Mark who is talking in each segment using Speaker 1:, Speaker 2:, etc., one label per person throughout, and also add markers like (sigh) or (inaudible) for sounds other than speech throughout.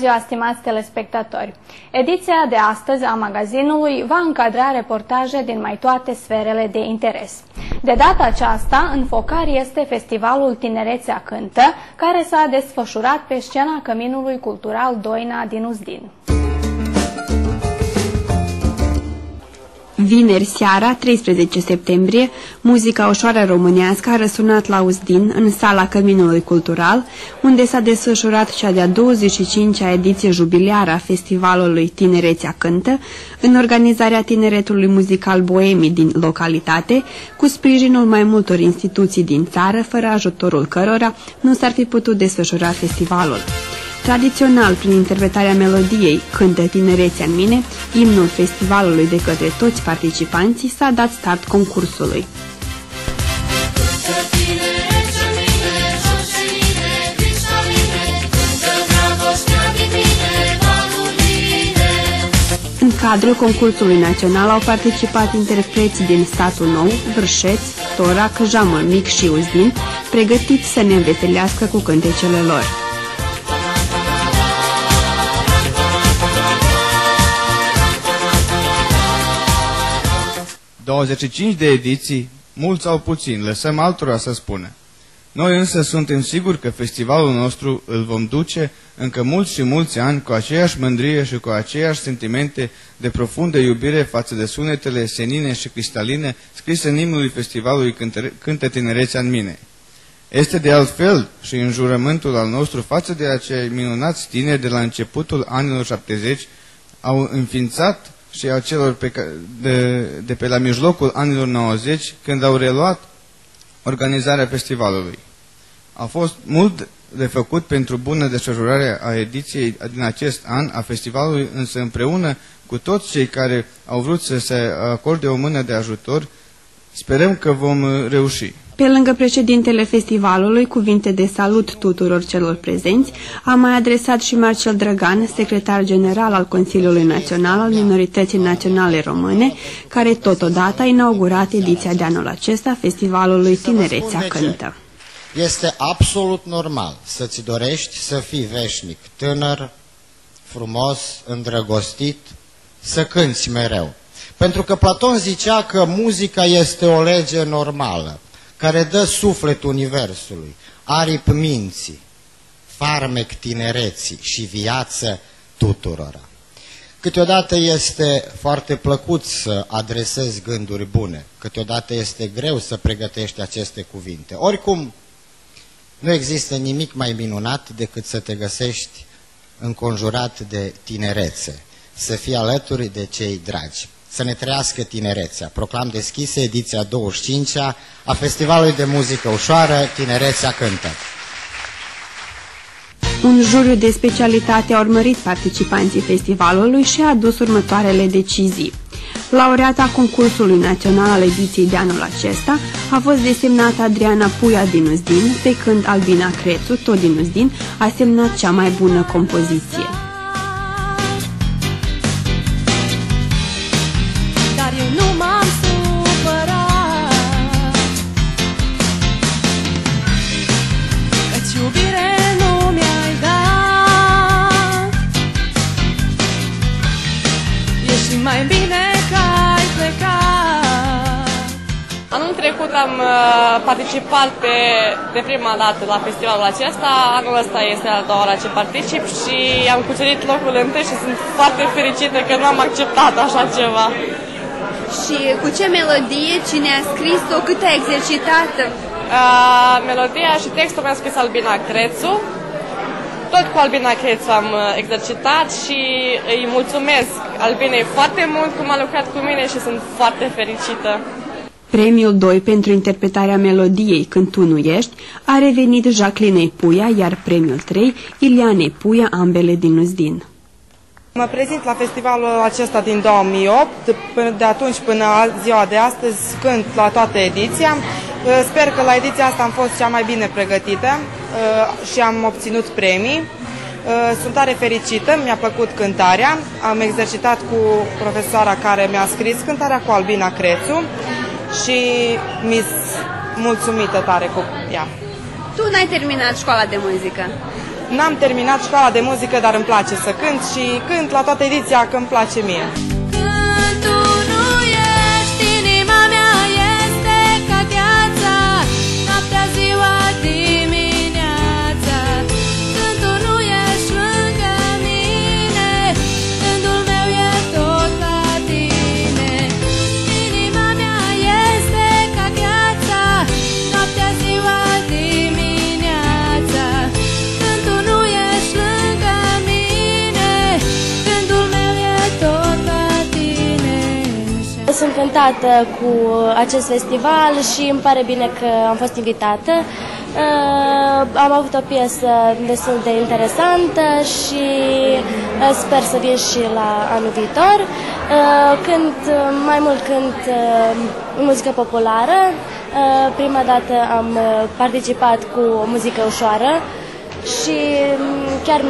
Speaker 1: ziua, stimați telespectatori! Ediția de astăzi a magazinului va încadra reportaje din mai toate sferele de interes. De data aceasta, în focar este Festivalul Tinerețea Cântă, care s-a desfășurat pe scena Căminului Cultural Doina din Uzdin.
Speaker 2: Vineri seara, 13 septembrie, muzica ușoară românească a răsunat la Uzdin, în sala Căminului Cultural, unde s-a desfășurat cea de-a 25-a ediție jubileară a festivalului Tinerețea Cântă, în organizarea tineretului muzical boemi din localitate, cu sprijinul mai multor instituții din țară, fără ajutorul cărora nu s-ar fi putut desfășura festivalul. Tradițional, prin interpretarea melodiei Cântă tinerețea în mine, imnul festivalului de către toți participanții s-a dat start concursului. În cadrul concursului național au participat interpreți din statul nou, Vârșeț, Torac, Jamăl Mic și Uzdin, pregătiți să ne înveselească cu cântecele lor.
Speaker 3: 25 de ediții, mult sau puțin, lăsăm altora să spună. Noi însă suntem siguri că festivalul nostru îl vom duce încă mulți și mulți ani cu aceeași mândrie și cu aceeași sentimente de profundă iubire față de sunetele senine și cristaline scrise în imnul festivalului Cântă Tinerețea în mine. Este de altfel și în jurământul al nostru față de acei minunați tineri de la începutul anilor 70 au înființat și a celor pe, de, de pe la mijlocul anilor 90, când au reluat organizarea festivalului. A fost mult de făcut pentru bună desfășurare a ediției din acest an a festivalului, însă împreună cu toți cei care au vrut să se acorde o mână de ajutor, sperăm că vom reuși.
Speaker 2: Pe lângă președintele festivalului, cuvinte de salut tuturor celor prezenți, a mai adresat și Marcel Drăgan, secretar general al Consiliului Național al Minorității Naționale Române, care totodată a inaugurat ediția de anul acesta Festivalului Tinerețea Cântă.
Speaker 4: Este absolut normal să-ți dorești să fii veșnic, tânăr, frumos, îndrăgostit, să cânți mereu. Pentru că Platon zicea că muzica este o lege normală care dă suflet universului, arip minții, farmec tinereții și viață tuturora. Câteodată este foarte plăcut să adresezi gânduri bune, câteodată este greu să pregătești aceste cuvinte. Oricum, nu există nimic mai minunat decât să te găsești înconjurat de tinerețe, să fii alături de cei dragi să ne trăiască tinerețea. Proclam deschise ediția 25-a a Festivalului de Muzică Ușoară, Tinerețea Cântă.
Speaker 2: Un juriu de specialitate a urmărit participanții festivalului și a adus următoarele decizii. Laureata concursului național al ediției de anul acesta a fost desemnată Adriana Puia din Uzdin, pe când Albina Crețu, tot din Uzdin, a semnat cea mai bună compoziție.
Speaker 5: Am uh, participat pe, de prima dată la festivalul acesta, anul ăsta este a doua oară ce particip și am cucerit locul întâi și sunt foarte fericită că nu am acceptat așa ceva.
Speaker 6: Și cu ce melodie, cine a scris-o, cât a exercitat?
Speaker 5: Uh, melodia și textul mi-a scris Albina Crețu. Tot cu Albina Crețu am uh, exercitat și îi mulțumesc Albinei foarte mult cum a lucrat cu mine și sunt foarte fericită.
Speaker 2: Premiul 2 pentru interpretarea melodiei Când tu nu ești a revenit Jacqueline Puia, iar premiul 3 Iliane Puia, ambele din Uzdin.
Speaker 7: Mă prezint la festivalul acesta din 2008, de atunci până ziua de astăzi cânt la toată ediția. Uh, sper că la ediția asta am fost cea mai bine pregătită uh, și am obținut premii. Uh, sunt tare fericită, mi-a plăcut cântarea, am exercitat cu profesoara care mi-a scris cântarea cu Albina Crețu și mi mulțumită tare cu ea.
Speaker 6: Tu n-ai terminat școala de muzică?
Speaker 7: N-am terminat școala de muzică, dar îmi place să cânt și cânt la toată ediția când îmi place mie.
Speaker 8: Sunt încântată cu acest festival și îmi pare bine că am fost invitată. Uh, am avut o piesă destul de interesantă și uh, sper să vin și la anul viitor. Uh, cânt mai mult cânt muzică populară. Prima dată am participat cu muzică ușoară și mm, chiar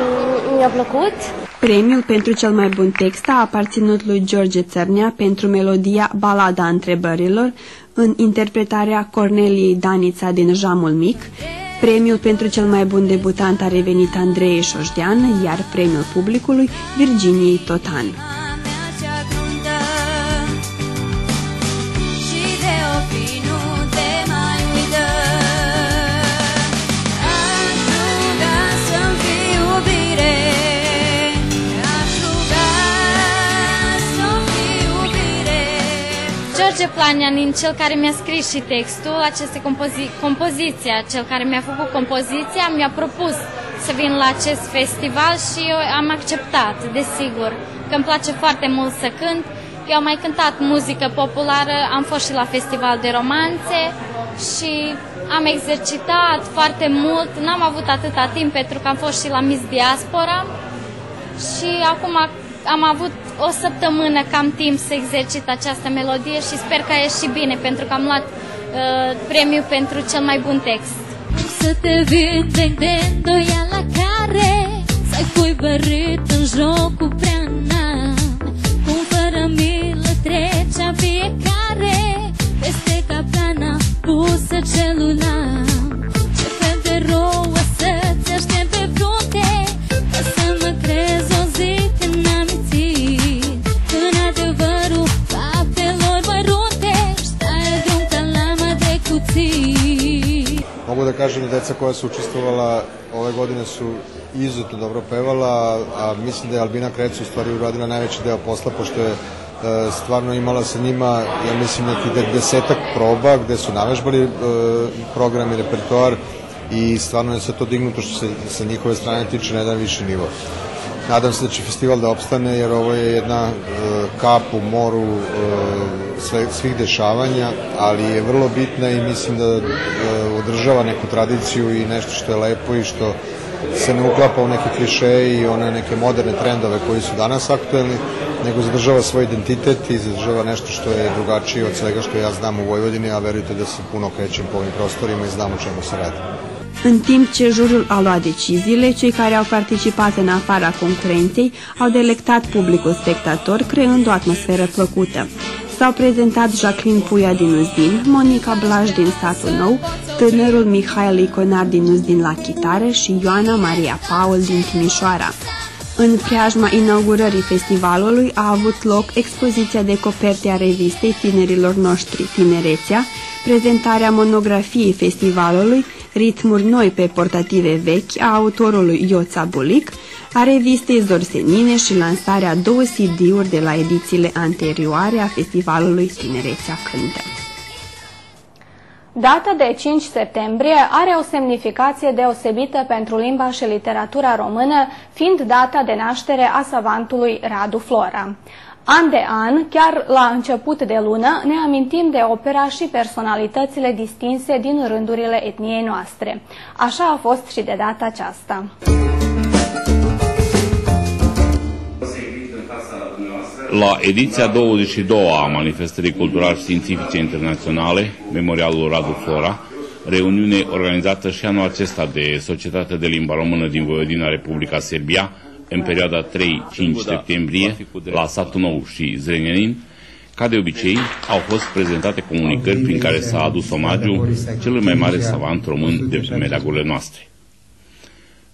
Speaker 8: mi-a plăcut.
Speaker 2: Premiul pentru cel mai bun text a aparținut lui George Țărnea pentru melodia Balada întrebărilor în interpretarea Corneliei Danița din Jamul Mic. Premiul pentru cel mai bun debutant a revenit Andrei Șoșdean, iar premiul publicului Virginiei Totan.
Speaker 9: George Planianin, cel care mi-a scris și textul, aceste compozi compoziția, cel care mi-a făcut compoziția, mi-a propus să vin la acest festival și eu am acceptat, desigur, că îmi place foarte mult să cânt. Eu am mai cântat muzică populară, am fost și la festival de romanțe și am exercitat foarte mult. N-am avut atâta timp pentru că am fost și la Miss Diaspora și acum am avut o săptămână cam timp să exercit această melodie și sper că a ieșit bine pentru că am luat uh, premiul pentru cel mai bun text. Să te vindec de la care să-i pui bărit în jocul prea înalt Cum fără milă trecea fiecare peste capcana pusă celular
Speaker 10: da kažem da deca koja su učestvovala ove godine su izuzetno dobro pevala, a mislim da je Albina Krecu u stvari uradila najveći deo posla, pošto je e, stvarno imala sa njima, ja mislim, neki desetak proba gde su navežbali e, program i repertoar i stvarno je sve to dignuto što se sa njihove strane tiče na jedan viši nivo. Nadam se da će festival da opstane jer ovo je jedna e, kap u moru e, svih dešavanja, ali je vrlo bitna i mislim da e, održava neku tradiciju i nešto što je lepo i što se ne uklapa u neke klišeje i one neke moderne trendove koji su danas aktuelni, nego zadržava svoj identitet i zadržava nešto što je drugačije od svega što ja znam u Vojvodini, a verujte da se puno krećem po ovim prostorima i znam o čemu se radi.
Speaker 2: În timp ce jurul a luat deciziile, cei care au participat în afara concurenței au delectat publicul spectator, creând o atmosferă plăcută. S-au prezentat Jacqueline Puia din Uzdin, Monica Blaj din Satul Nou, tânărul Mihail Iconar din Uzdin la chitară și Ioana Maria Paul din Timișoara. În preajma inaugurării festivalului a avut loc expoziția de coperte a revistei tinerilor noștri Tinerețea, prezentarea monografiei festivalului, ritmuri noi pe portative vechi a autorului Ioța Bulic, a revistei Zorsenine și lansarea două CD-uri de la edițiile anterioare a festivalului Tinerețea Cântă.
Speaker 1: Data de 5 septembrie are o semnificație deosebită pentru limba și literatura română, fiind data de naștere a savantului Radu Flora. An de an, chiar la început de lună, ne amintim de opera și personalitățile distinse din rândurile etniei noastre. Așa a fost și de data aceasta.
Speaker 11: La ediția 22 a manifestării cultural-științifice internaționale, Memorialul Radu Flora, reuniune organizată și anul acesta de Societatea de Limba Română din Voivodina Republica Serbia, în perioada 3-5 septembrie la Satul Nou și Zrenjanin, ca de obicei, au fost prezentate comunicări prin care s-a adus omagiu celui mai mare savant român de pe meleagurile noastre.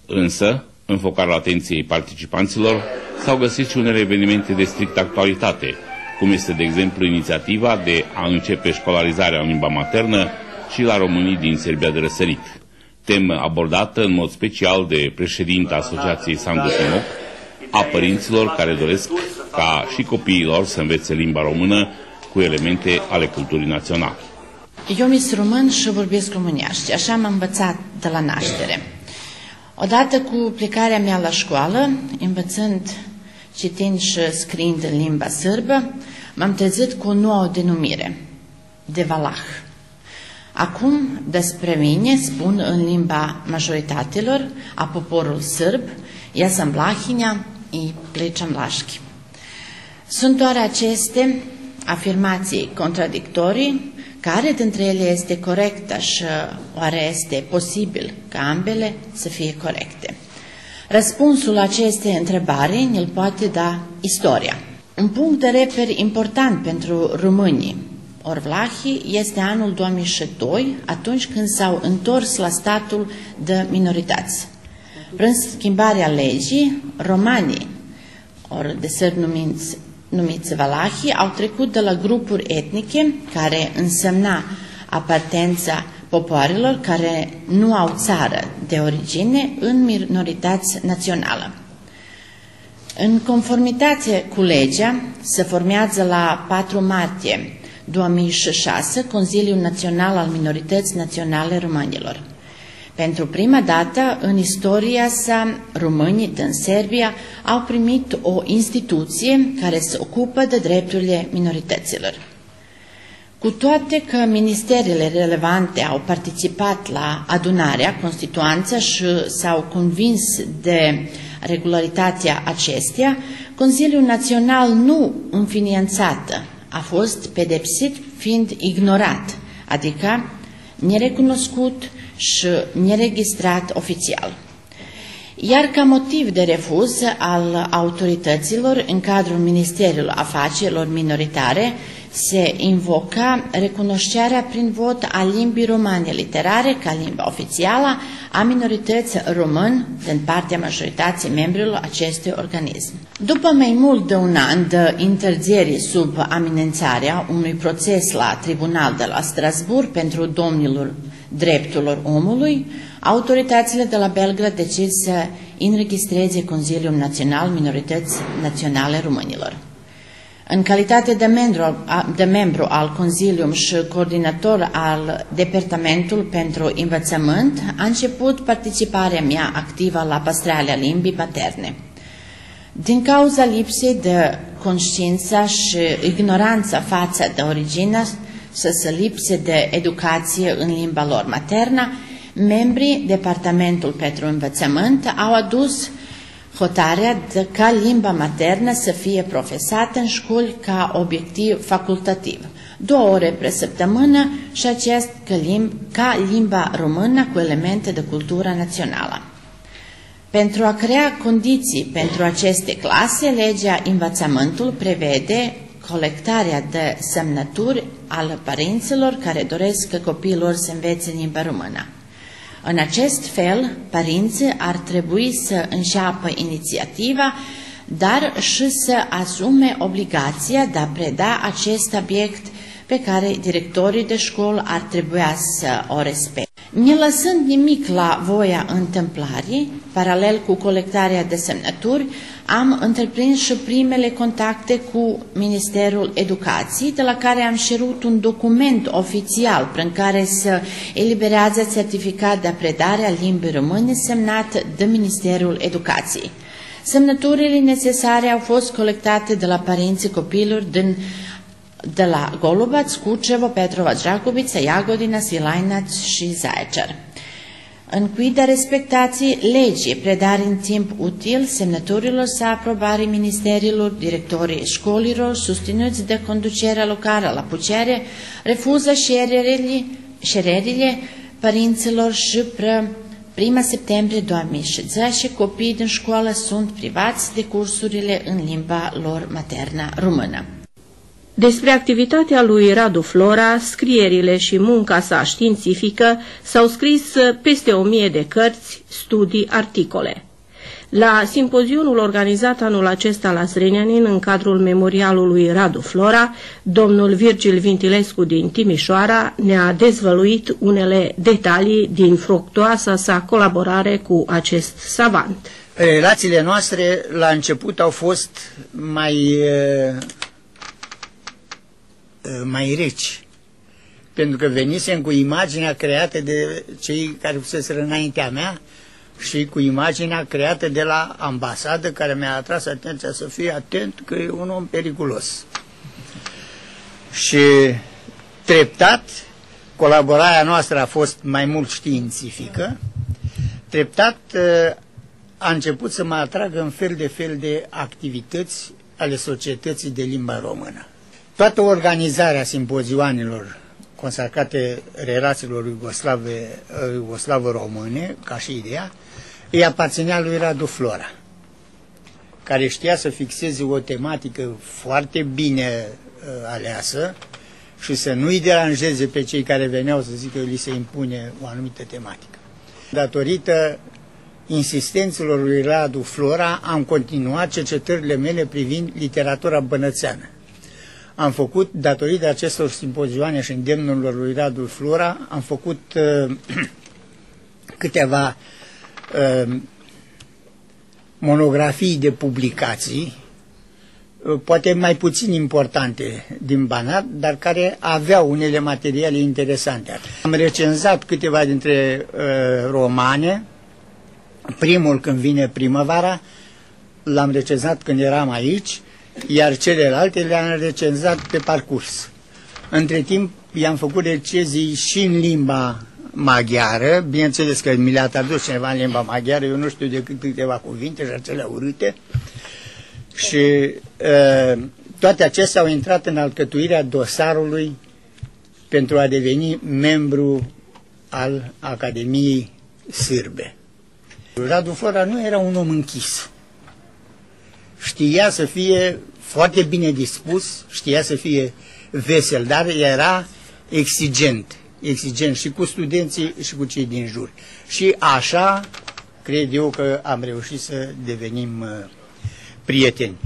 Speaker 11: Însă, în focarea atenției participanților, s-au găsit și unele evenimente de strictă actualitate, cum este, de exemplu, inițiativa de a începe școlarizarea în limba maternă și la românii din Serbia de Răsărit, temă abordată în mod special de președinta Asociației Sandu Timoc, a părinților care doresc ca și copiilor să învețe limba română cu elemente ale culturii naționale.
Speaker 12: Eu mi român și vorbesc românește, așa am învățat de la naștere. Odată cu plecarea mea la școală, învățând, citind și scriind în limba sârbă, m-am trezit cu o nouă denumire, de Valah. Acum, despre mine, spun în limba majoritatelor, a poporul sârb, ja sam Vlahinja i pličam Vlaški. Sunt doar aceste afirmații contradictorii, care dintre ele este corectă și oare este posibil ca ambele să fie corecte? Răspunsul la aceste întrebări ne-l poate da istoria. Un punct de reper important pentru românii orvlahii este anul 2002, atunci când s-au întors la statul de minorități. Prin schimbarea legii, romanii, ori de ser numiți, numiți valahii, au trecut de la grupuri etnice, care însemna apartența popoarelor care nu au țară de origine, în minorități națională. În conformitate cu legea, se formează la 4 martie 2006 Consiliul Național al Minorității Naționale Românilor. Pentru prima dată în istoria sa, românii din Serbia au primit o instituție care se ocupă de drepturile minorităților. Cu toate că ministerele relevante au participat la adunarea constituanță și s-au convins de regularitatea acesteia, Consiliul Național nu înființată a fost pedepsit fiind ignorat, adică nerecunoscut și neregistrat oficial. Iar ca motiv de refuz al autorităților în cadrul Ministerului Afacerilor Minoritare se invoca recunoșterea prin vot a limbii romane literare ca limba oficială a minorității român din partea majorității membrilor acestui organism. După mai mult de un an de interziere sub amenințarea unui proces la tribunal de la Strasburg pentru domnilor drepturilor omului, autoritățile de la Belgrad decid să înregistreze Consiliul Național Minorități Naționale Românilor. În calitate de membru, de membru al Consilium și coordinator al Departamentul pentru Învățământ, a început participarea mea activă la păstrarea limbii paterne. Din cauza lipsei de conștiință și ignoranța față de originea să se lipse de educație în limba lor maternă, membrii Departamentul pentru Învățământ au adus hotarea de ca limba maternă să fie profesată în școli ca obiectiv facultativ, două ore pe săptămână și acest ca, limb, ca limba română cu elemente de cultură națională. Pentru a crea condiții pentru aceste clase, legea învățământul prevede colectarea de semnături ale părinților care doresc că copiii lor să învețe limba română. În acest fel, părinții ar trebui să înșeapă inițiativa, dar și să asume obligația de a preda acest obiect pe care directorii de școală ar trebui să o respecte. Ne lăsând nimic la voia întâmplarii, paralel cu colectarea de semnături, am întreprins și primele contacte cu Ministerul Educației, de la care am cerut un document oficial prin care să eliberează certificat de predare a limbii române semnat de Ministerul Educației. Semnăturile necesare au fost colectate de la părinții copilor din de la Golubac, Cucevo, Petrova, Dragovița, Jagodina, Svilajnac și Zaječar. În cuida respectației legii, predare în timp util semnăturilor să aprobare ministerilor, directorii școlilor, susținuți de conducerea locală la pucere, refuză șererile, șererile părinților și pre prima septembrie 2010 copiii din școală sunt privați de cursurile în limba lor maternă română.
Speaker 13: Despre activitatea lui Radu Flora, scrierile și munca sa științifică s-au scris peste o mie de cărți, studii, articole. La simpozionul organizat anul acesta la Srenianin în cadrul memorialului Radu Flora, domnul Virgil Vintilescu din Timișoara ne-a dezvăluit unele detalii din fructoasa sa colaborare cu acest savant.
Speaker 14: Relațiile noastre la început au fost mai, mai reci, pentru că venisem cu imaginea creată de cei care fuseseră înaintea mea, și cu imaginea creată de la ambasadă care mi-a atras atenția să fie atent că e un om periculos. Și treptat, colaborarea noastră a fost mai mult științifică, treptat ă, a început să mă atragă în fel de fel de activități ale societății de limba română. Toată organizarea simpozioanelor consacrate relațiilor iugoslave, iugoslavă-române, ca și ideea, îi aparținea lui Radu Flora, care știa să fixeze o tematică foarte bine uh, aleasă și să nu-i deranjeze pe cei care veneau să zică că li se impune o anumită tematică. Datorită insistențelor lui Radu Flora, am continuat cercetările mele privind literatura bănățeană. Am făcut, datorită acestor simpozioane și îndemnurilor lui Radu Flora, am făcut uh, (clears throat) câteva Ehm, monografii de publicații, eh, poate mai puțin importante din Banat, dar care aveau unele materiale interesante. Am recenzat câteva dintre uh, romane, primul când vine primăvara, l-am recenzat când eram aici, iar celelalte le-am recenzat pe parcurs. Între timp i-am făcut recezii și în limba maghiară, bineînțeles că mi le-a tradus cineva în limba maghiară, eu nu știu decât câteva cuvinte și acelea urâte. Și uh, toate acestea au intrat în alcătuirea dosarului pentru a deveni membru al Academiei Sârbe. Radu Flora nu era un om închis. Știa să fie foarte bine dispus, știa să fie vesel, dar era exigent exigent și cu studenții și cu cei din jur. Și așa cred eu că am reușit să devenim uh, prieteni.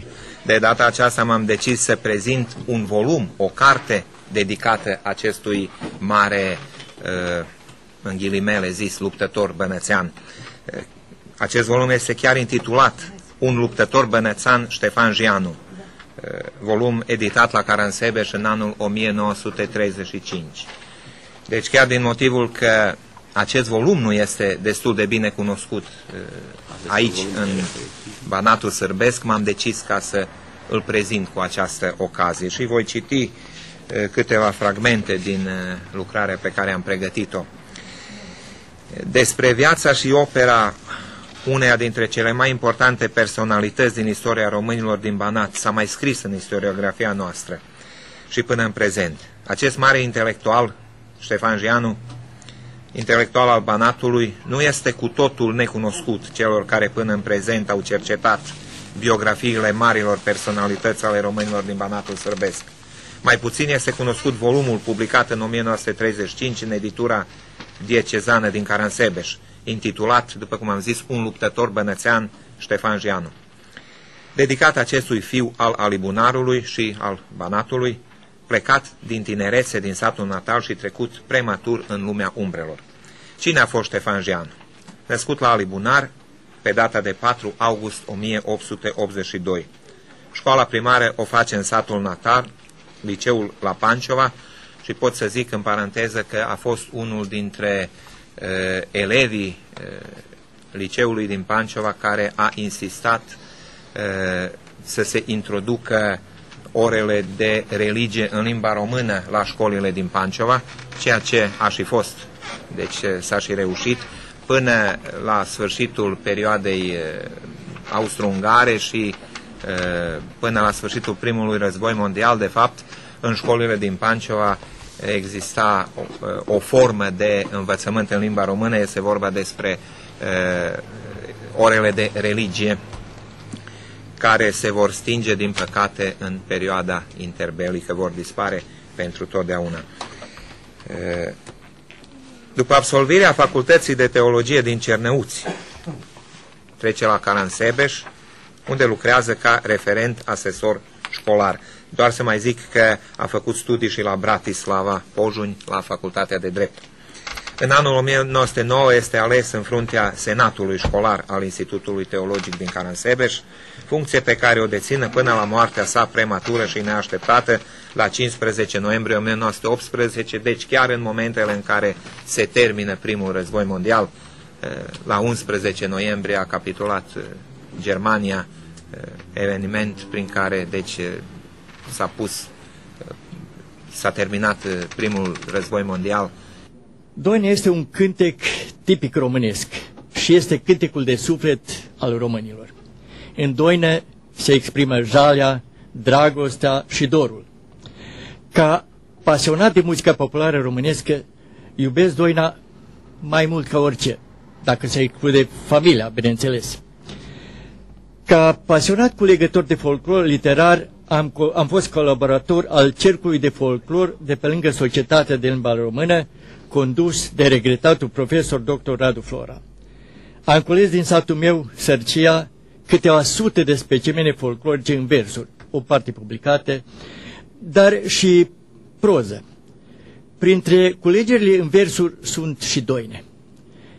Speaker 15: De data aceasta m-am decis să prezint un volum, o carte dedicată acestui mare, uh, în ghilimele zis, luptător bănățean. Uh, acest volum este chiar intitulat Un luptător bănățean Ștefan Gianu, volum editat la Caransebeș în anul 1935. Deci chiar din motivul că acest volum nu este destul de bine cunoscut uh, aici, în Banatul Sârbesc, m-am decis ca să îl prezint cu această ocazie și voi citi uh, câteva fragmente din uh, lucrarea pe care am pregătit-o. Despre viața și opera uneia dintre cele mai importante personalități din istoria românilor din Banat s-a mai scris în istoriografia noastră și până în prezent. Acest mare intelectual Ștefan Gianu, intelectual al Banatului, nu este cu totul necunoscut celor care până în prezent au cercetat biografiile marilor personalități ale românilor din Banatul Sărbesc. Mai puțin este cunoscut volumul publicat în 1935 în editura diecezană din Caransebeș, intitulat, după cum am zis, Un luptător bănățean, Ștefan Gianu. Dedicat acestui fiu al Alibunarului și al Banatului, plecat din tinerețe din satul natal și trecut prematur în lumea umbrelor. Cine a fost Ștefan Jean? Născut la Alibunar pe data de 4 august 1882. Școala primară o face în satul natal, liceul la Panciova și pot să zic în paranteză că a fost unul dintre uh, elevii uh, liceului din Panciova care a insistat uh, să se introducă orele de religie în limba română la școlile din Panciova, ceea ce a și fost, deci s-a și reușit, până la sfârșitul perioadei eh, austro-ungare și eh, până la sfârșitul primului război mondial, de fapt, în școlile din Panciova exista o, eh, o formă de învățământ în limba română, este vorba despre uh, orele de religie care se vor stinge, din păcate, în perioada interbelică, vor dispare pentru totdeauna. După absolvirea Facultății de Teologie din Cerneuți, trece la Caransebeș, unde lucrează ca referent asesor școlar. Doar să mai zic că a făcut studii și la Bratislava, Pojuni, la Facultatea de Drept. În anul 1909 este ales în fruntea Senatului Școlar al Institutului Teologic din Caransebeș, funcție pe care o deține până la moartea sa prematură și neașteptată la 15 noiembrie 1918, deci chiar în momentele în care se termină primul război mondial, eh, la 11 noiembrie a capitulat eh, Germania, eh, eveniment prin care deci s-a pus s-a terminat primul război mondial
Speaker 16: Doine este un cântec tipic românesc și este cântecul de suflet al românilor. În Doine se exprimă jalea, dragostea și dorul. Ca pasionat de muzica populară românescă, iubesc Doina mai mult ca orice, dacă se include familia, bineînțeles. Ca pasionat culegător de folclor literar, am, am fost colaborator al Cercului de Folclor de pe lângă Societatea de Limba Română, condus de regretatul profesor dr. Radu Flora. Am cules din satul meu, Sărcia, câteva sute de specimene folclorice în versuri, o parte publicate, dar și proză. Printre culegerile în versuri sunt și doine.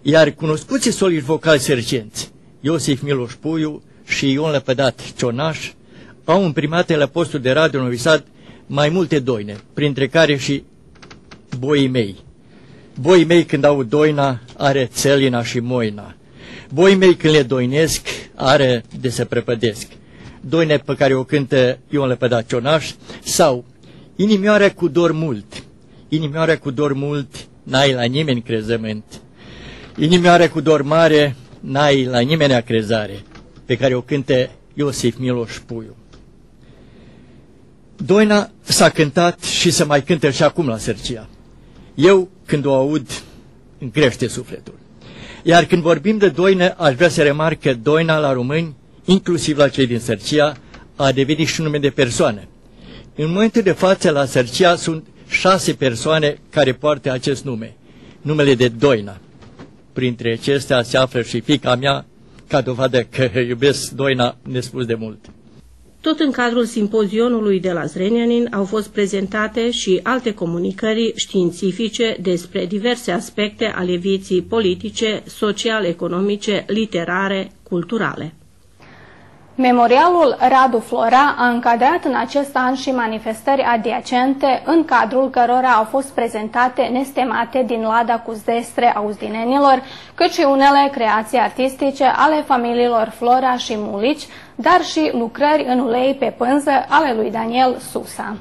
Speaker 16: Iar cunoscuții soliști vocali sergenți, Iosif Miloș Puiu și Ion Lepădat Cionaș, au imprimate la postul de radio Novi Sad mai multe doine, printre care și boii mei. Boii mei când au doina, are țelina și moina. Boii mei când le doinesc, are de se prepădesc. Doine pe care o cântă Ion Lepădat Cionaș, sau Inimioarea cu dor mult, inimioarea cu dor mult, n-ai la nimeni crezământ. Inimioarea cu dor mare, n-ai la nimeni crezare, pe care o cântă Iosif Miloș Puiu. Doina s-a cântat și se mai cântă și acum la Sărcia. Eu, când o aud, îmi crește sufletul. Iar când vorbim de doină, aș vrea să remarc că doina la români, inclusiv la cei din Sărcia, a devenit și nume de persoană. În momentul de față, la Sărcia sunt șase persoane care poartă acest nume, numele de Doina. Printre acestea se află și fica mea, ca dovadă că (laughs) iubesc Doina nespus de mult.
Speaker 13: Tot în cadrul simpozionului de la Zrenianin au fost prezentate și alte comunicări științifice despre diverse aspecte ale vieții politice, social-economice, literare, culturale.
Speaker 1: Memorialul Radu Flora a încadrat în acest an și manifestări adiacente, în cadrul cărora au fost prezentate nestemate din lada cu zdestre auzdinenilor, cât și unele creații artistice ale familiilor Flora și Mulici, dar și lucrări în ulei pe pânză ale lui Daniel Susa.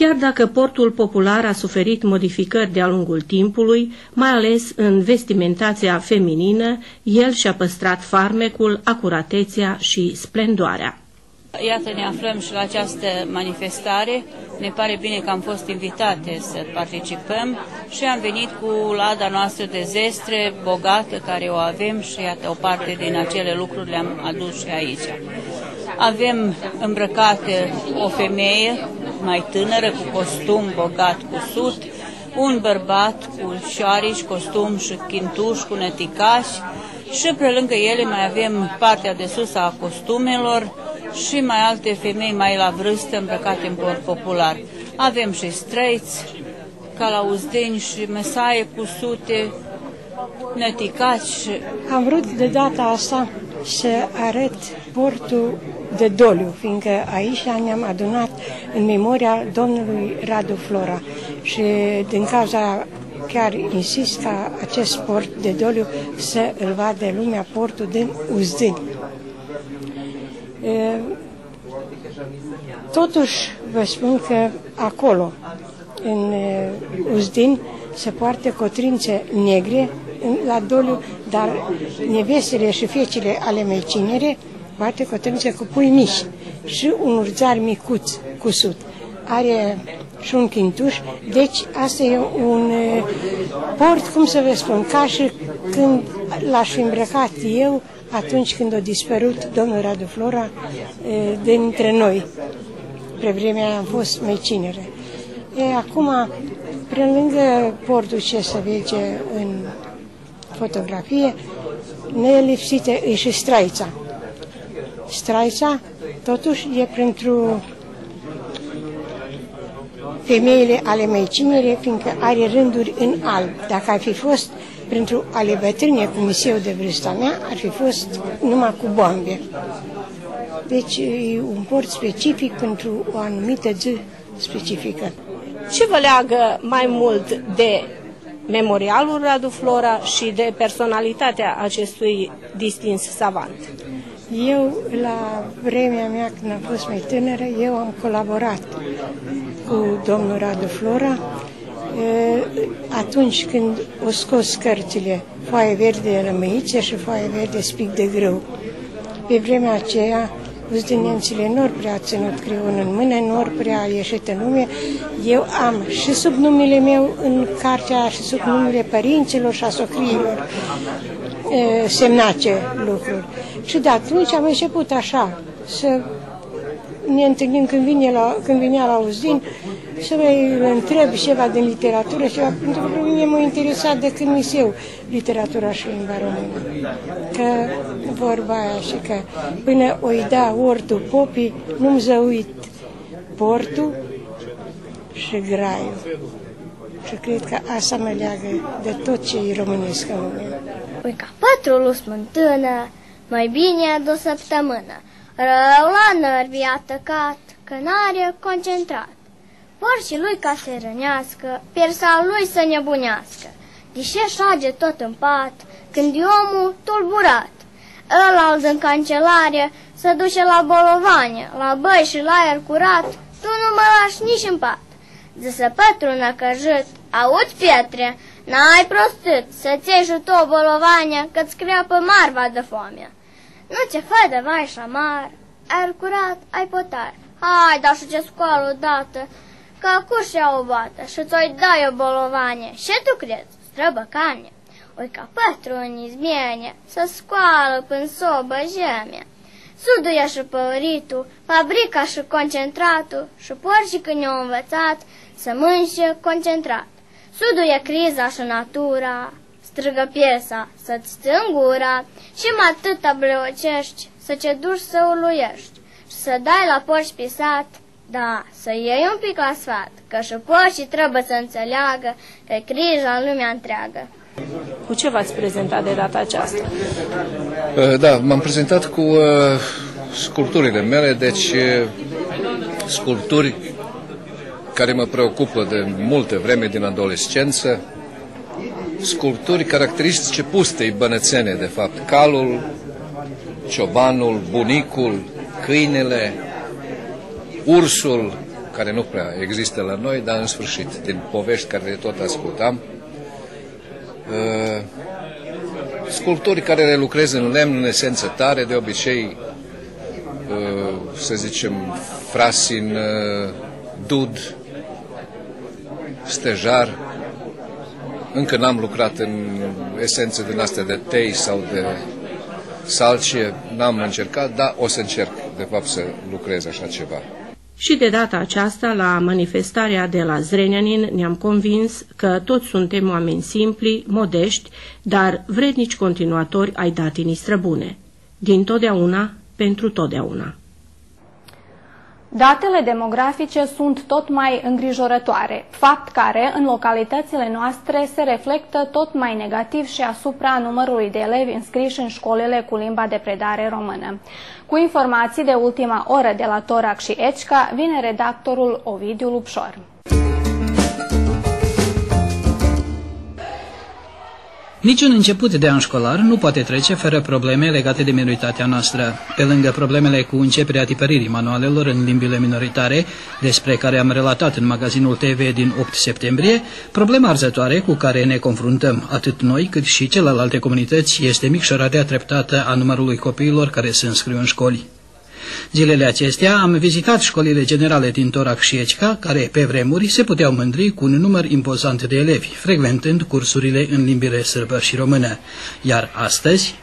Speaker 13: Chiar dacă portul popular a suferit modificări de-a lungul timpului, mai ales în vestimentația feminină, el și-a păstrat farmecul, acuratețea și splendoarea.
Speaker 17: Iată, ne aflăm și la această manifestare. Ne pare bine că am fost invitate să participăm și am venit cu lada noastră de zestre bogată care o avem și iată o parte din acele lucruri le-am adus și aici. Avem îmbrăcată o femeie mai tânără cu costum bogat cu sut, un bărbat cu șoarici, costum și chintuș cu năticași și pe lângă ele mai avem partea de sus a costumelor și mai alte femei mai la vârstă îmbrăcate în port popular. Avem și străiți, calauzdeni și mesaie cu sute, năticați.
Speaker 18: Am vrut de data asta să arăt portul de doliu, fiindcă aici ne-am adunat în memoria domnului Radu Flora și din cauza chiar insist ca acest port de doliu să îl vadă lumea portul din Uzdin. Totuși vă spun că acolo, în Uzdin, se poartă cotrințe negre la doliu, dar nevestele și fecile ale mei cinere poartă cotrințe cu pui mici și un urțar micuț cu sut. are și un chintuș, deci asta e un port, cum să vă spun, ca și când l-aș fi îmbrăcat eu atunci când a dispărut domnul Radu Flora dintre noi. Pe vremea aia am fost mai cinere. E, acum, pe lângă portul ce se vede în fotografie, nelipsită e și straița. Straița, totuși, e pentru femeile ale meicinere, fiindcă are rânduri în alb. Dacă ar fi fost pentru ale bătrâne, cum eu de vârsta mea, ar fi fost numai cu bombe. Deci e un port specific pentru o anumită zi specifică.
Speaker 13: Ce vă leagă mai mult de memorialul Radu Flora și de personalitatea acestui distins savant?
Speaker 18: Eu, la vremea mea, când am fost mai tânără, eu am colaborat cu domnul Radu Flora atunci când o scos cărțile Foaie verde rămăiță și Foaie verde spic de grâu. Pe vremea aceea, Uzdinențile nu prea ținut creionul în mână, nu prea ieșit în lume. Eu am și sub numele meu în cartea și sub numele părinților și a socriilor semnace lucruri. Și de atunci am început așa, să ne întâlnim când, vine la, când vinea la Uzdin, să îl întreb ceva din literatură, ceva, pentru că mine m-a interesat de când mi eu literatura și limba română. Că vorba aia și că până o da ortul popii, nu-mi zăuit portul și graiul. Și cred că asta mă leagă de tot ce e românesc în lume.
Speaker 19: Păi ca patrulul smântână, mai bine de o săptămână. Rău la nărvi a tăcat, că n-are concentrat. Porcii lui ca să rănească, piersa lui să nebunească. Deși șage tot în pat, când e omul tulburat. Ăla în cancelare să duce la bolovanie, la băi și la aer curat, tu nu mă lași nici în pat. De să pătrună căjit, aud pietre, n-ai prostit să-ți iei tu o bolovanie, că-ți creapă marva de foame. Nu ce fă de vai și amar, aer curat, ai potar. Hai, dar și ce scoală odată, că acuși o bată și ți-o dai o bolovanie. Și tu crezi, străbăcanie? Oi ca pătrunii zmiene să scoală până sobă jemea. Suduia și păritul, fabrica și concentratul și porcii când i-au învățat să mânșe concentrat. Suduia criza și natura, strigă piesa să-ți gura și mai atâta bleocești să ce duci să uluiești și să dai la porci pisat, da, să iei un pic la sfat, că și porcii trebuie să înțeleagă că e grija în lumea întreagă.
Speaker 13: Cu ce v-ați prezentat de data aceasta?
Speaker 20: Uh, da, m-am prezentat cu uh, sculpturile mele, deci uh, sculpturi care mă preocupă de multe vreme din adolescență, sculpturi caracteristice pustei bănățene, de fapt, calul, ciobanul, bunicul, câinele, ursul, care nu prea există la noi, dar în sfârșit, din povești care le tot ascultam, uh, sculpturi care le lucrez în lemn, în esență tare, de obicei, uh, să zicem, frasin, uh, dud, stejar, încă n-am lucrat în esențe din astea de tei sau de salcie, n-am încercat, dar o să încerc, de fapt, să lucrez așa ceva.
Speaker 13: Și de data aceasta, la manifestarea de la Zrenianin, ne-am convins că toți suntem oameni simpli, modești, dar vrednici continuatori ai datinii străbune. Din totdeauna, pentru totdeauna.
Speaker 1: Datele demografice sunt tot mai îngrijorătoare, fapt care în localitățile noastre se reflectă tot mai negativ și asupra numărului de elevi înscriși în școlile cu limba de predare română. Cu informații de ultima oră de la Torac și Ecica vine redactorul Ovidiu Lupșor.
Speaker 21: Niciun început de an școlar nu poate trece fără probleme legate de minoritatea noastră. Pe lângă problemele cu începerea tipăririi manualelor în limbile minoritare, despre care am relatat în magazinul TV din 8 septembrie, problema arzătoare cu care ne confruntăm atât noi cât și celelalte comunități este micșorarea treptată a numărului copiilor care se înscriu în școli. Zilele acestea am vizitat școlile generale din Torac și Ecica, care pe vremuri se puteau mândri cu un număr impozant de elevi, frecventând cursurile în limbile sârbă și română. Iar astăzi,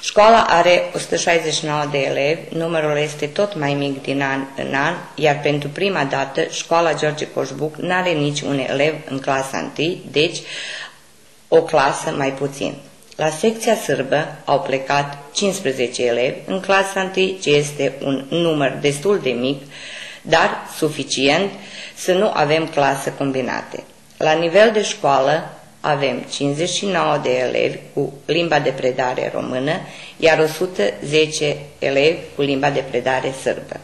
Speaker 22: Școala are 169 de elevi, numărul este tot mai mic din an în an, iar pentru prima dată școala George Coșbuc nu are nici un elev în clasa 1, deci o clasă mai puțin. La secția sârbă au plecat 15 elevi în clasa 1, ce este un număr destul de mic, dar suficient să nu avem clasă combinate. La nivel de școală avem 59 de elevi cu limba de predare română, iar 110 elevi cu limba de predare sârbă.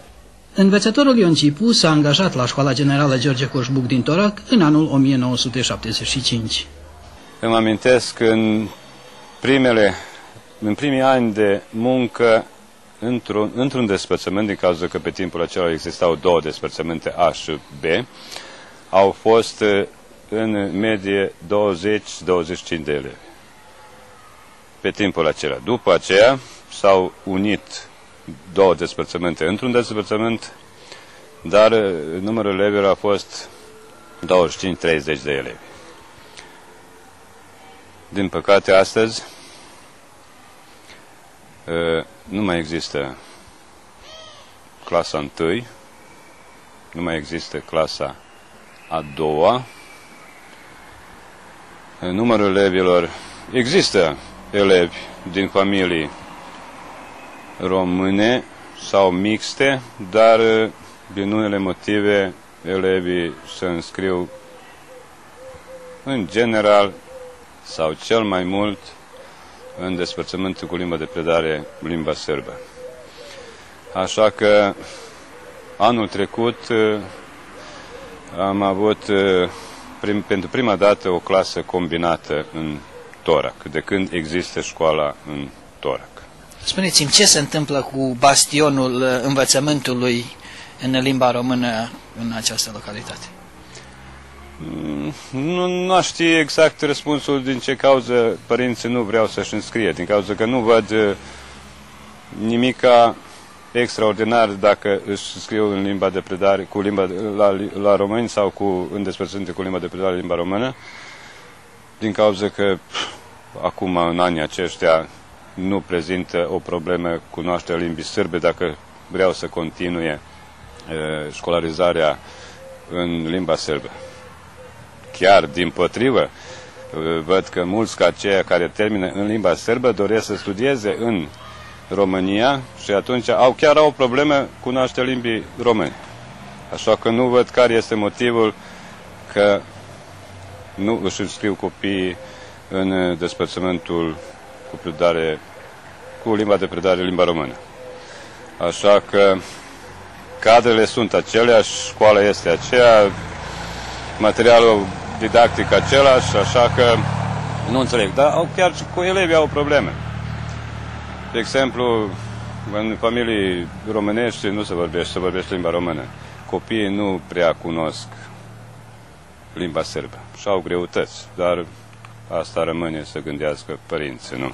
Speaker 21: Învățătorul Ion Cipu s-a angajat la Școala Generală George Coșbuc din Torac în anul 1975.
Speaker 23: Îmi amintesc în primele, în primii ani de muncă într-un, într-un despărțământ, din cauza că pe timpul acela existau două despărțământe A și B, au fost în medie 20-25 de elevi. Pe timpul acela. După aceea s-au unit două despărțământe într-un despărțământ, dar numărul elevilor a fost 25-30 de elevi. Din păcate, astăzi nu mai există clasa 1, nu mai există clasa a doua, numărul elevilor, există elevi din familii române sau mixte, dar din unele motive elevii se înscriu în general sau cel mai mult în despărțământul cu limba de predare, limba sârbă. Așa că anul trecut am avut prim, pentru prima dată o clasă combinată în Torac, de când există școala în Torac.
Speaker 21: Spuneți-mi, ce se întâmplă cu bastionul învățământului în limba română în această localitate?
Speaker 23: Mm, nu, nu aș ști exact răspunsul din ce cauză părinții nu vreau să-și înscrie, din cauza că nu văd uh, nimica extraordinar dacă își scriu în limba de predare, cu limba de, la, la români sau cu, în despărținte cu limba de predare limba română, din cauza că pf, acum, în anii aceștia, nu prezintă o problemă cunoașterea limbii sârbe dacă vreau să continue e, școlarizarea în limba sârbă. Chiar, din potrivă, văd că mulți ca aceia care termină în limba sârbă doresc să studieze în România și atunci au chiar au o problemă cu naște limbii române. Așa că nu văd care este motivul că nu își înscriu copiii în despărțământul cu, predare, cu limba de predare limba română. Așa că cadrele sunt aceleași, școala este aceea, materialul didactic același, așa că nu înțeleg. Dar chiar și cu elevii au probleme. De exemplu, în familii românești nu se vorbește, se vorbește limba română. Copiii nu prea cunosc limba sârbă și au greutăți, dar asta rămâne să gândească părinții, nu?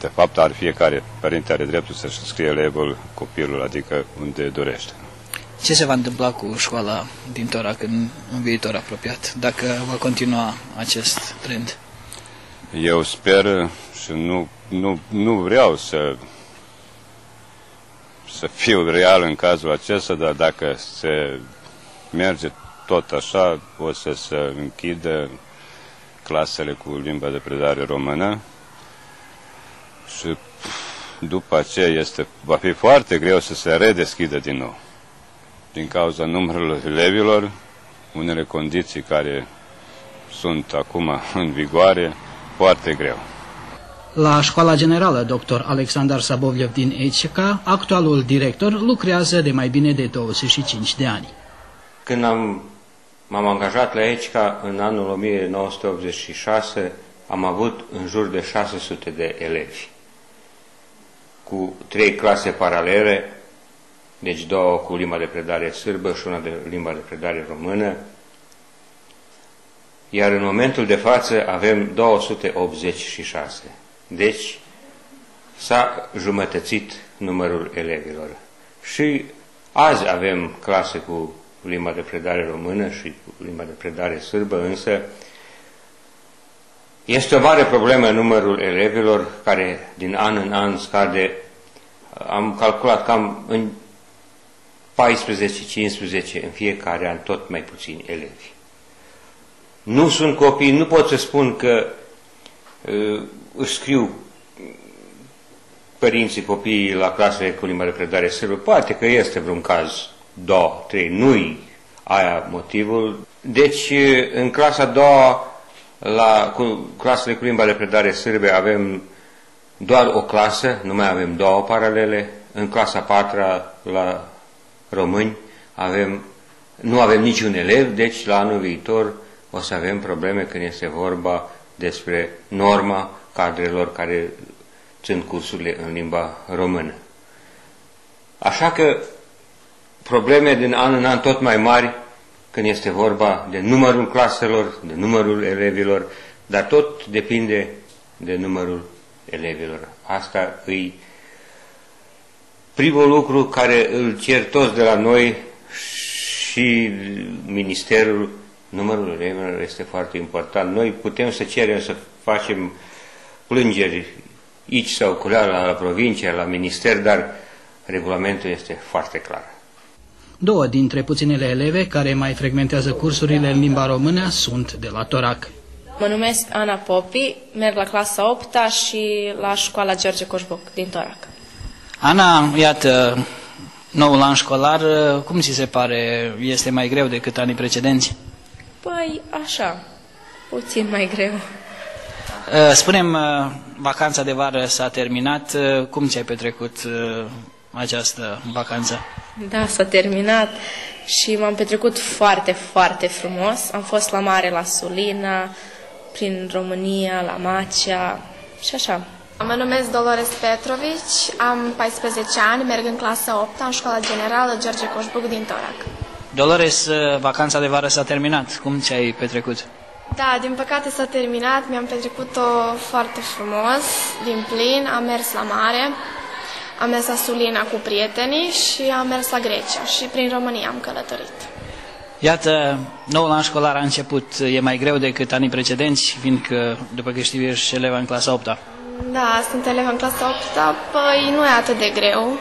Speaker 23: De fapt, ar fiecare părinte are dreptul să-și scrie elevul copilul, adică unde dorește.
Speaker 21: Ce se va întâmpla cu școala din Torac în, în viitor apropiat, dacă va continua acest trend?
Speaker 23: Eu sper și nu, nu, nu vreau să, să fiu real în cazul acesta, dar dacă se merge tot așa, o să se închidă clasele cu limba de predare română și după aceea este, va fi foarte greu să se redeschidă din nou. Din cauza numărului elevilor, unele condiții care sunt acum în vigoare, foarte greu.
Speaker 21: La Școala Generală Dr. Alexander Sabovlev din Ecica, actualul director lucrează de mai bine de 25 de ani.
Speaker 24: Când am, m-am angajat la Ecica în anul 1986, am avut în jur de 600 de elevi, cu trei clase paralele, deci două cu limba de predare sârbă și una de limba de predare română, iar în momentul de față avem 286. Deci s-a jumătățit numărul elevilor. Și azi avem clase cu limba de predare română și cu limba de predare sârbă, însă este o mare problemă numărul elevilor care din an în an scade. Am calculat cam în 14-15 în fiecare an tot mai puțini elevi. Nu sunt copii, nu pot să spun că uh, își scriu părinții copiii la clasele cu limba de predare sârbă. Poate că este vreun caz, două, trei, nu-i aia motivul. Deci, uh, în clasa a doua, la cu, clasele cu limba de predare sârbe avem doar o clasă, nu mai avem două paralele. În clasa a patra, la români, avem, nu avem niciun elev, deci la anul viitor o să avem probleme când este vorba despre norma cadrelor care țin cursurile în limba română. Așa că probleme din an în an tot mai mari când este vorba de numărul claselor, de numărul elevilor, dar tot depinde de numărul elevilor. Asta îi primul lucru care îl cer toți de la noi și Ministerul, numărul elevilor este foarte important. Noi putem să cerem să facem plângeri aici sau curea la, la provincie, la minister, dar regulamentul este foarte clar.
Speaker 21: Două dintre puținele eleve care mai frecventează cursurile în limba română sunt de la Torac.
Speaker 25: Mă numesc Ana Popi, merg la clasa 8 și la școala George Coșbuc din Torac.
Speaker 21: Ana, iată, noul an școlar, cum ți se pare? Este mai greu decât anii precedenți?
Speaker 25: Păi, așa, puțin mai greu.
Speaker 21: Spunem, vacanța de vară s-a terminat. Cum ți-ai petrecut această vacanță?
Speaker 25: Da, s-a terminat și m-am petrecut foarte, foarte frumos. Am fost la mare, la Sulina, prin România, la Macea și așa.
Speaker 26: Mă numesc Dolores Petrovici, am 14 ani, merg în clasa 8 în școala generală George Coșbuc din Torac.
Speaker 21: Dolores, vacanța de vară s-a terminat. Cum ți-ai petrecut?
Speaker 26: Da, din păcate s-a terminat, mi-am petrecut-o foarte frumos, din plin, am mers la mare, am mers la Sulina cu prietenii și am mers la Grecia și prin România am călătorit.
Speaker 21: Iată, noul an școlar a început. E mai greu decât anii precedenți, fiindcă, după că știu, ești eleva în clasa 8 -a.
Speaker 26: Da, sunt eleva în clasa 8 -a. Păi nu e atât de greu.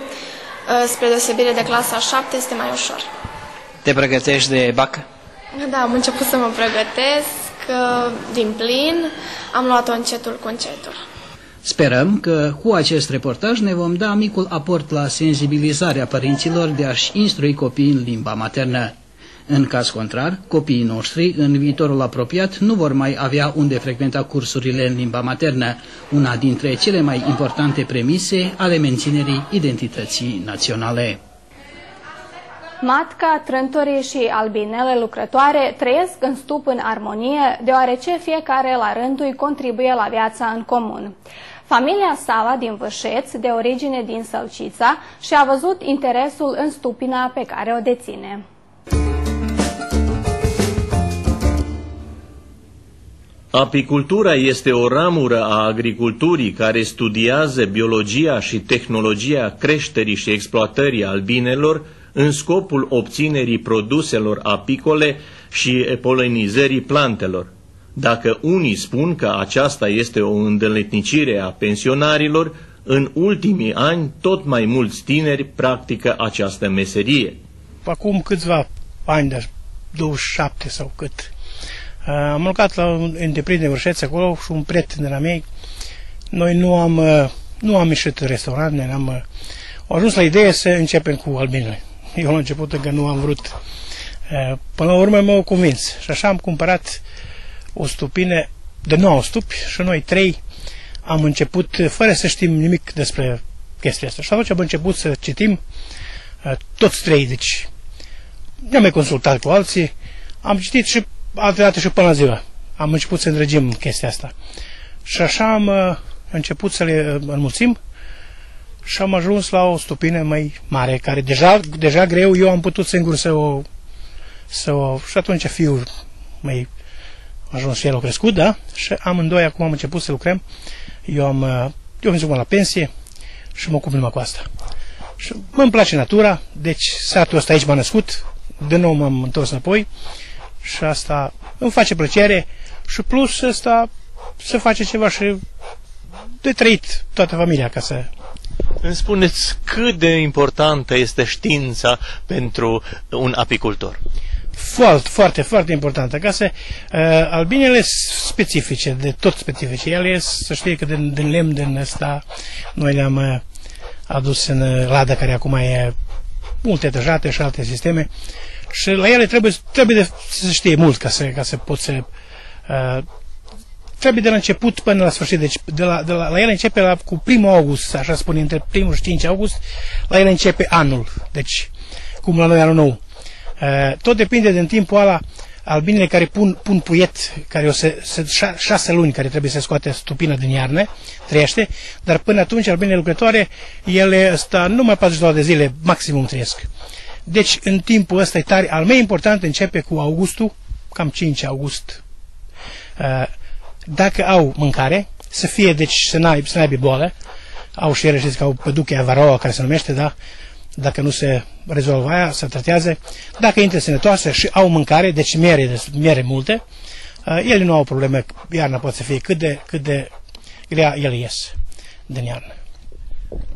Speaker 26: Spre deosebire de clasa 7 este mai ușor.
Speaker 21: Te pregătești de bac?
Speaker 26: Da, am început să mă pregătesc din plin. Am luat-o încetul cu încetul.
Speaker 21: Sperăm că cu acest reportaj ne vom da micul aport la sensibilizarea părinților de a-și instrui copiii în limba maternă. În caz contrar, copiii noștri, în viitorul apropiat, nu vor mai avea unde frecventa cursurile în limba maternă, una dintre cele mai importante premise ale menținerii identității naționale.
Speaker 1: Matca, trântorii și albinele lucrătoare trăiesc în stup în armonie, deoarece fiecare la rândul îi contribuie la viața în comun. Familia Sava din Vâșeț, de origine din Sălcița, și-a văzut interesul în stupina pe care o deține.
Speaker 27: Apicultura este o ramură a agriculturii care studiază biologia și tehnologia creșterii și exploatării albinelor în scopul obținerii produselor apicole și polenizării plantelor. Dacă unii spun că aceasta este o îndeletnicire a pensionarilor, în ultimii ani tot mai mulți tineri practică această meserie.
Speaker 28: Acum câțiva ani, de 27 sau cât, uh, am lucrat la un întreprindere vârșeț acolo și un prieten de la mei. Noi nu am, uh, nu am ieșit în restaurant, ne am uh, ajuns la idee să începem cu albinele. (laughs) Eu la început încă nu am vrut. Până la urmă m-au convins și așa am cumpărat o stupine de 9 stupi și noi trei am început, fără să știm nimic despre chestia asta. Și atunci am început să citim uh, toți trei, deci ne-am mai consultat cu alții, am citit și alte dată și până la ziua. Am început să îndrăgim chestia asta. Și așa am uh, început să le înmulțim și am ajuns la o stupină mai mare, care deja, deja greu eu am putut singur să o, să o și atunci fiul mai a ajuns și el a crescut, da? Și amândoi acum am început să lucrăm. Eu am, eu am la pensie și mă ocup numai cu asta. Și îmi place natura, deci satul ăsta aici m-a născut, de nou m-am întors înapoi și asta îmi face plăcere și plus ăsta să face ceva și de trăit toată familia ca să...
Speaker 27: Îmi spuneți cât de importantă este știința pentru un apicultor?
Speaker 28: Foarte, foarte, foarte importantă. Ca să, uh, albinele specifice, de tot specifice. Ele să știe că din, din lemn, din ăsta, noi le-am uh, adus în uh, ladă care acum e multe etajate și alte sisteme și la ele trebuie, trebuie de, să știe mult ca să, ca să poți să uh, trebuie de la început până la sfârșit. Deci de la, de la, la ele începe la, cu primul august, așa spune, între primul și 5 august, la ele începe anul. Deci, cum la noi anul nou. Uh, tot depinde din timpul ăla albinele care pun, pun puiet, care o să, să șase luni care trebuie să scoate stupina din iarnă, trăiește, dar până atunci albinele lucrătoare, ele ăsta numai 42 de zile maximum trăiesc. Deci în timpul ăsta e tare, al mai important începe cu augustul, cam 5 august. Uh, dacă au mâncare, să fie, deci să n-aibă, să n-aibă boală, au și ele, știți că au păduchea varoa, care se numește, da? Dacă nu se rezolvă aia, se tratează. Dacă intră sănătoasă și au mâncare, deci miere, miere multe, uh, ele nu au probleme, iarna poate să fie cât de, cât de grea ele ies din iarnă.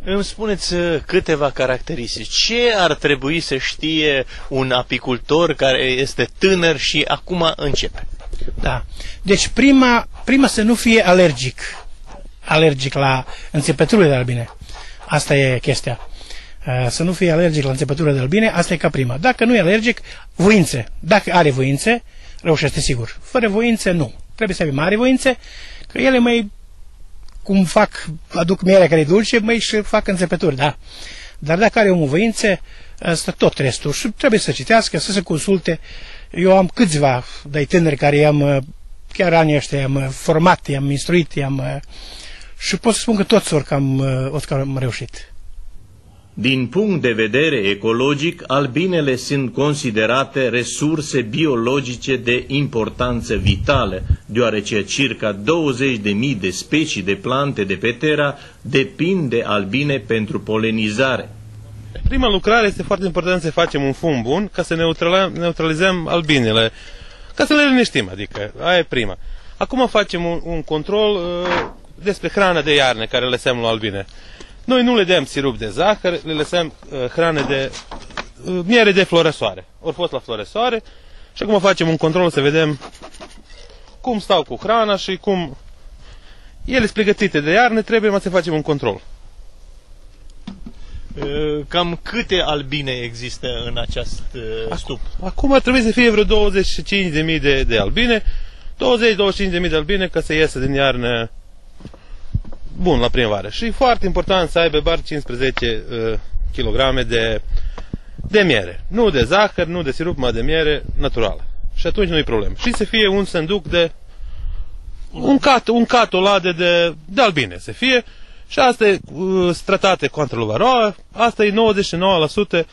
Speaker 27: Îmi spuneți uh, câteva caracteristici. Ce ar trebui să știe un apicultor care este tânăr și acum începe?
Speaker 28: Da. Deci prima, prima să nu fie alergic. Alergic la înțepăturile de albine. Asta e chestia. Uh, să nu fie alergic la înțepăturile de albine, asta e ca prima. Dacă nu e alergic, voințe. Dacă are voințe, reușește sigur. Fără voințe, nu. Trebuie să aibă mari voințe, că ele mai cum fac, aduc mierea care e dulce, mai și fac înțepături, da. Dar dacă are omul voințe, asta tot restul. Și trebuie să citească, să se consulte. Eu am câțiva de tineri care i-am, chiar anii ăștia, i-am format, i-am instruit, i-am... Și pot să spun că toți ori cam, ori am reușit.
Speaker 27: Din punct de vedere ecologic, albinele sunt considerate resurse biologice de importanță vitală, deoarece circa 20.000 de specii de plante de pe Terra depind de albine pentru polenizare.
Speaker 29: Prima lucrare este foarte important să facem un fum bun ca să neutralizăm albinele, ca să le liniștim, adică aia e prima. Acum facem un, un control uh, despre hrana de iarnă care le semnul albine. Noi nu le dăm sirup de zahăr, le lăsăm uh, hrane de uh, miere de florăsoare. Ori fost la florăsoare și acum facem un control să vedem cum stau cu hrana și cum ele sunt pregătite de iarnă, trebuie mai să facem un control.
Speaker 27: Uh, cam câte albine există în acest uh, stup?
Speaker 29: Acum ar trebui să fie vreo 25.000 de, de albine, 20-25.000 de albine ca să iasă din iarnă bun la primăvară. Și foarte important să aibă bar 15 uh, kg de, de miere. Nu de zahăr, nu de sirup, mai de miere naturală. Și atunci nu e problemă. Și să fie un sanduc de un cat, un cat, o ladă de, de albine să fie și asta e uh, stratate contra lui varoa, asta e 99%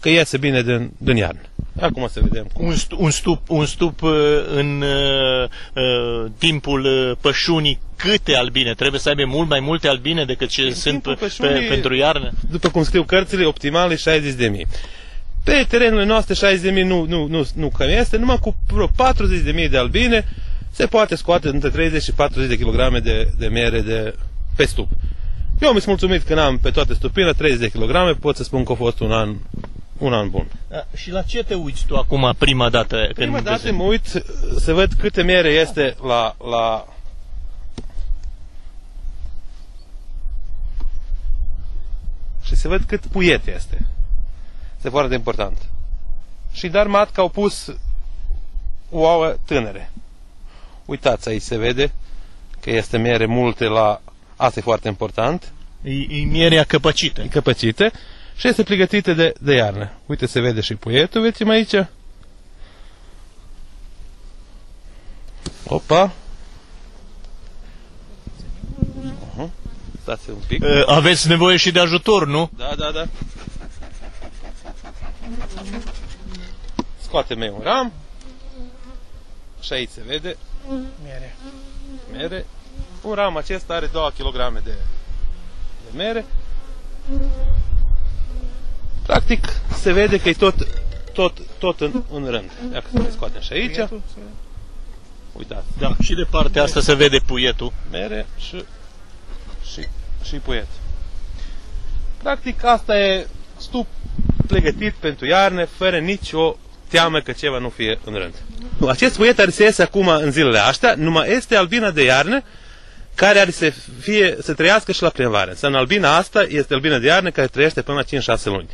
Speaker 29: că iese bine din, din iarnă. Acum să vedem.
Speaker 27: Cum. Un, stu, un stup, un stup uh, în uh, uh, timpul uh, pășunii, câte albine? Trebuie să aibă mult mai multe albine decât ce în sunt pe, pășunii, pe, pentru iarnă?
Speaker 29: După cum scriu cărțile, optimale 60 de mii. Pe terenurile noastre 60 de mii nu, nu, nu, nu cam este, numai cu vreo 40 de mii de albine se poate scoate între 30 și 40 de kilograme de, de miere de, pe stup. Eu am mulțumit că am pe toate stupine 30 de kilograme, pot să spun că a fost un an un an bun.
Speaker 27: A, și la ce te uiți tu acum prima dată? Când
Speaker 29: prima dată mă uit să văd câte miere este la, la și să văd cât puiet este. Este foarte important. Și dar mat că au pus ouă tânere. Uitați, aici se vede că este miere multe la... Asta e foarte important.
Speaker 27: E, e mierea căpăcită. E
Speaker 29: căpăcită și este pregătită de, de iarnă. Uite, se vede și puietul, veți aici. Opa! Stați un pic.
Speaker 27: Uh, aveți nevoie și de ajutor, nu?
Speaker 29: Da, da, da. Scoate mai un ram. Și aici se vede.
Speaker 28: Mere.
Speaker 29: Mere. Un ram acesta are 2 kg de, de mere Practic se vede că e tot, tot, tot în, în rând. Dacă să le scoatem și aici. Uitați.
Speaker 27: Da, și de partea asta se vede puietul.
Speaker 29: Mere și, și, și puiet. Practic asta e stup pregătit pentru iarnă, fără nicio teamă că ceva nu fie în rând. Acest puiet are să iese acum în zilele astea, numai este albina de iarnă, care are să, fie, să trăiască și la primăvară. Înseamnă albina asta este albina de iarnă care trăiește până la 5-6 luni.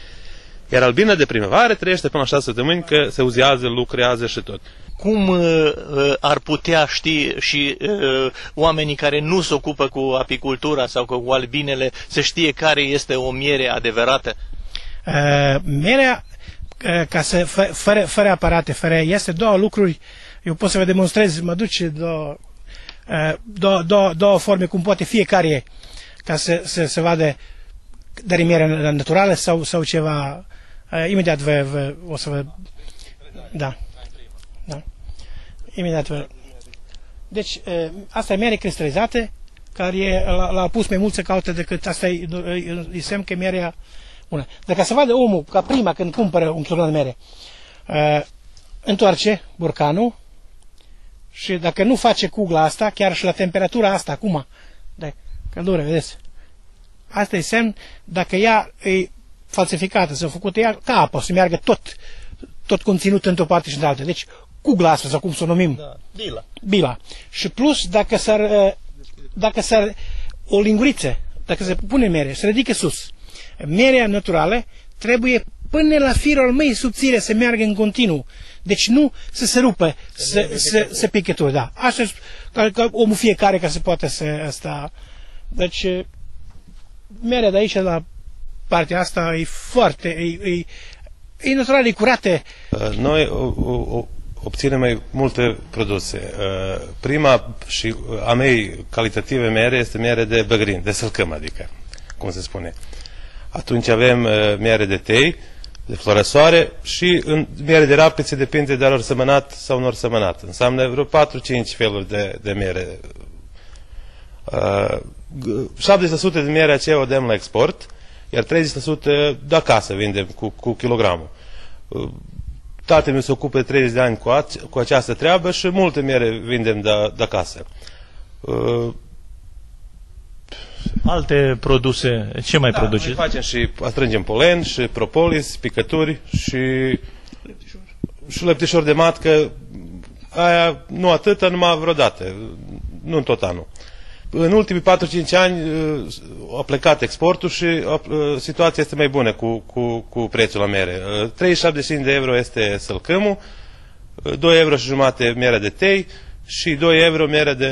Speaker 29: Iar albina de primăvară trăiește până la 6 săptămâni că se uzează, lucrează și tot.
Speaker 27: Cum uh, uh, ar putea ști și uh, oamenii care nu se ocupă cu apicultura sau cu albinele să știe care este o miere adevărată?
Speaker 28: Uh, mierea, uh, ca să, fă, fără, fără aparate, fără, este două lucruri, eu pot să vă demonstrez, mă duce două, uh, două, două, două forme cum poate fiecare ca să, să, să vadă dar e miere naturală sau, sau ceva uh, imediat vă, vă, o să vă da da. Imediat vă. Deci uh, asta e miere cristalizată care l-a pus mai mult să caute decât asta e, e, e semn că mierea bună. Dacă se vadă omul ca prima când cumpără un kilogram de mere, uh, întoarce burcanul și dacă nu face cugla asta, chiar și la temperatura asta acum, de căldură, vedeți, asta e semn dacă ea e falsificată, s-a făcut ea ca apă, să meargă tot, tot conținut într-o parte și în altă. Deci, cugla asta, sau cum să o numim.
Speaker 27: Da, bila.
Speaker 28: Bila. Și plus, dacă s-ar, dacă s-ar o linguriță, dacă se pune mere, se ridică sus, merea naturală trebuie până la firul mai subțire să meargă în continuu. Deci nu să se rupă, să, să, să, să piche tot. Da. Așa ca, ca omul fiecare ca să poată să asta. Deci merea de aici la partea asta e foarte, e, e, e natural, e curată.
Speaker 29: Noi o, o, obținem mai multe produse. Prima și a mei calitative mere este mere de băgrin, de sălcăm, adică, cum se spune. Atunci avem mere de tei, de florăsoare și în miere de rapiță depinde de ori sămănat sau nu ori sămănat. Înseamnă vreo 4-5 feluri de, de mere. Uh, 70% din mierea aceea o dăm la export, iar 30% de acasă vindem cu, cu kilogramul. Uh, tatăl meu se ocupă de 30 de ani cu, a, cu această treabă și multe miere vindem de, de acasă. Uh,
Speaker 27: Alte produse, ce mai
Speaker 29: da,
Speaker 27: produceți?
Speaker 29: Noi facem și astrângem polen, și propolis, picături și și leptișor de matcă, aia nu atâta, numai vreodată, nu în tot anul. În ultimii 4-5 ani a plecat exportul și situația este mai bună cu, cu, cu prețul la mere. 35 de euro este sălcâmul, 2 euro și jumate mere de tei și 2 euro mere de